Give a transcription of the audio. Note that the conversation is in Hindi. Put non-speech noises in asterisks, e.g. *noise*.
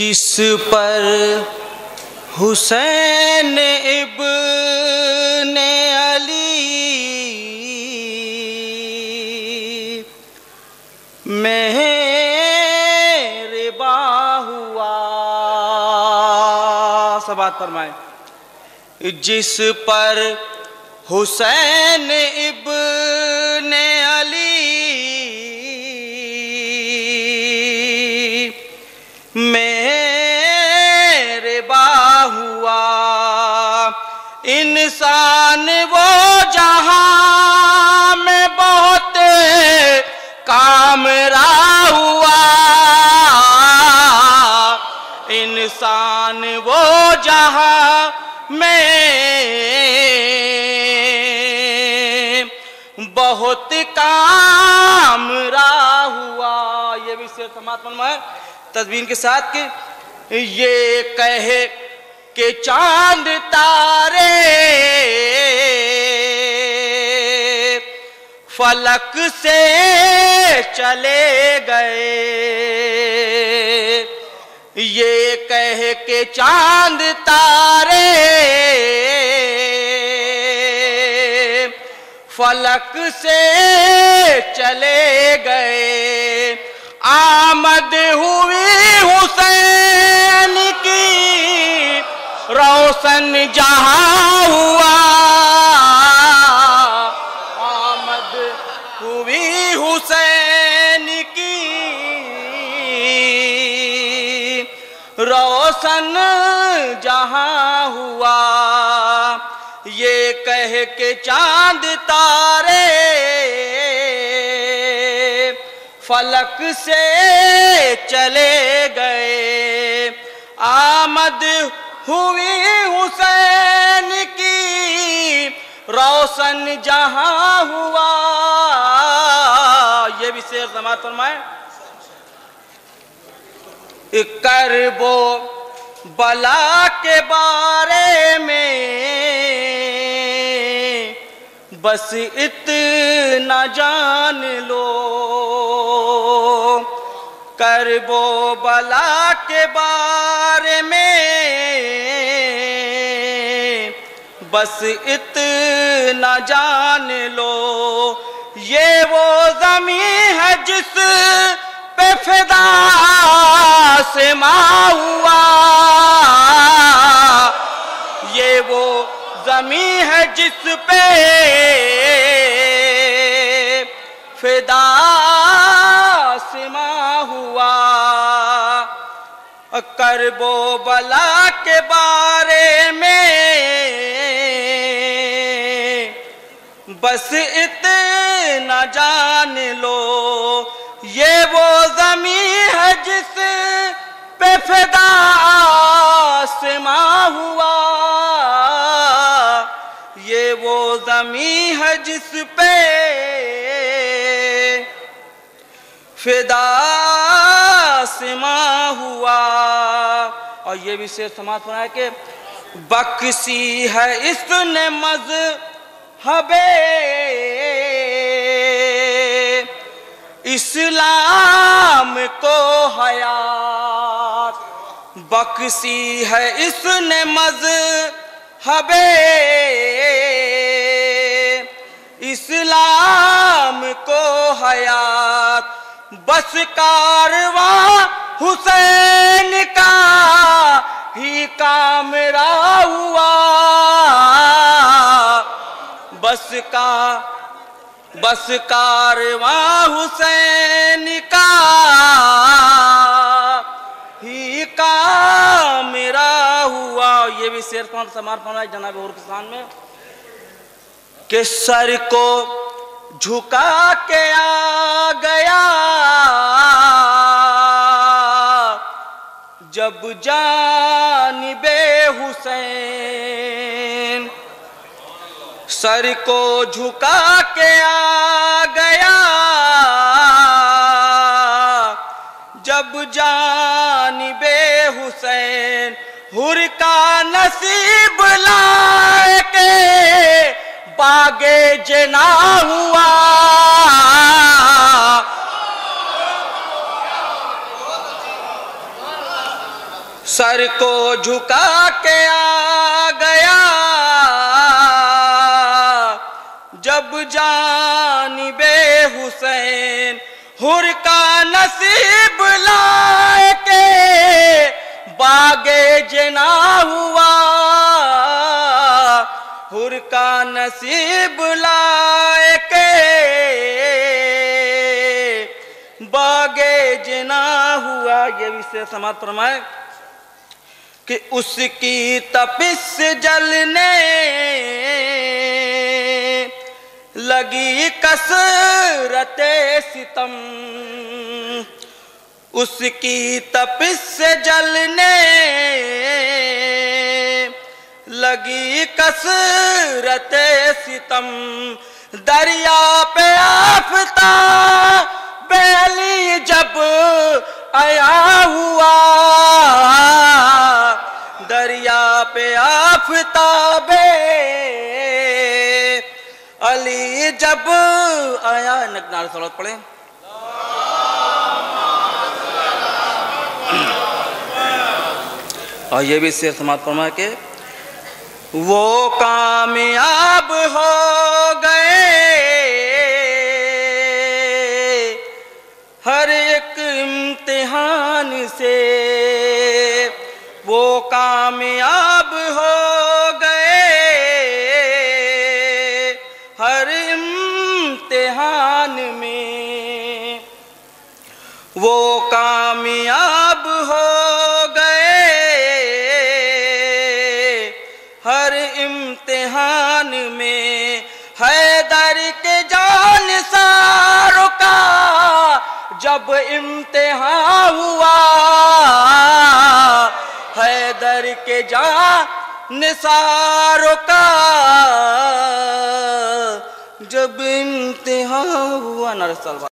जिस पर हुसैन इब्न अली मेरे बाहुआ सब बात फरमाए। जिस पर हुसैन इब्न इंसान वो जहाँ में बहुत कामरा हुआ। इंसान वो जहाँ में बहुत कामरा हुआ। ये भी शेर समात्मन में तस्वीर के साथ कि ये कहे कि चाँद तारे। फलक से चले गए। ये कह के चाँद तारे। फलक से चले गए। आमद हुई हुसैन। रोशन जहाँ हुआ आमद हुई हुसैन की। रोशन जहाँ हुआ ये कह के चाँद तारे। फलक से चले गए। आमद हुई हुसैन की रोशन जहाँ हुआ। ये भी शेर समाज फरमाए। करबो बला के बारे में बस इतना जान लो। करबो बला के बारे में बस इतना जान लो, ये वो जमी है जिस पे फिदा से हुआ। ये वो जमी है जिस पे फिदा से माँ हुआ। करबो बला के बारे में बस इतना जान लो, ये वो जमी है जिस पे फिदा आसमां हुआ। ये वो जमी है जिस पे फिदा आसमां हुआ। और ये भी समाज है कि बक्सी है इसने मज हबे। इस्लाम को हयात बक्सी है इसने मज हबे इस्लाम को हयात बस कारवा हुसैन का ही कामरा हुआ। बस का, बस कारवा हुसैन का। ही का मेरा हुआ। ये भी शेर समर्पण है जनाब और किसान में। के सर को झुका के आ गया। जब जानिबे हुसैन सर को झुका के आ गया। जब जान बे हुसैन हुर का नसीब लाए के बागे जना हुआ। सर को झुका के आ हुसैन, हुर का नसीब लाए के बागे जना हुआ। हुर का नसीब लाए के बागे जना हुआ। ये विषय समाज फरमाए कि उसकी तपिस जलने लगी कसरते सितम। उसकी तपिस जलने लगी कसरत सितम। दरिया पे आफता पहली जब आया हुआ। दरिया पे आफता आफताबे अली जब आया नकनार सलात पढ़े। *clears throat* और ये भी शेर समाप्त फरमा के, वो कामयाब हो कामयाब हो गए। हर इम्तिहान में हैदर के जान सारों का जब इम्तिहान हुआ, हैदर के जान निसारों का जब इम्तिहान हुआ नरसलवा